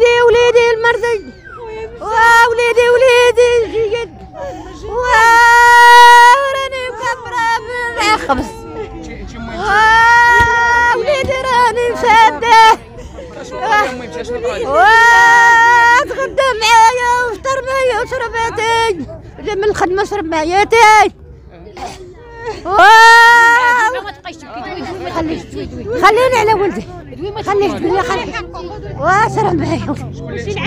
وليدي وليدي المرضي. وليدي وليدي. جيد وراني مكبرة بالخبز وليدي راني مشادة. وتغدى معايا وفطر معايا وشرباتي. جا من الخدمة شرب معاياتي. خليني على ولدي. خليه تقول خليه معايا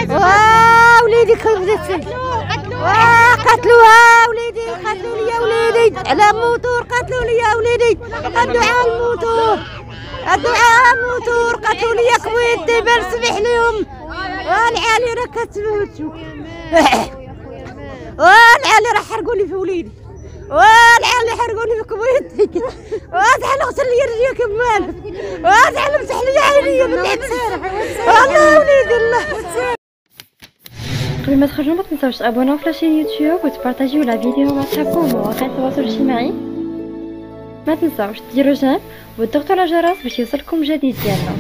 واه وليدي كيف قتلوها وليدي قتلوا لي وليدي. على موتور قتلوا لي وليدي. الدعاء الموتور. الدعاء الموتور. قتلوا لي كويتي بل سمح لهم. والعالي راه كتموتوا والعالي راه حرقوا لي في وليدي. والعيال اللي حرقوني في كبويتي واسحل اغسل لي رجلي كمان واسحل امسح لي عيني والله وليدي الله. قبل ما تخرجوا ما تنساوش تابوناو في لاشين يوتيوب وتبارطاجيو لا فيديو مع صحابكم ومواقع التواصل الاجتماعي ما تنساوش ديروا جيم وتضغطوا على الجرس باش يوصلكم جديد ديالنا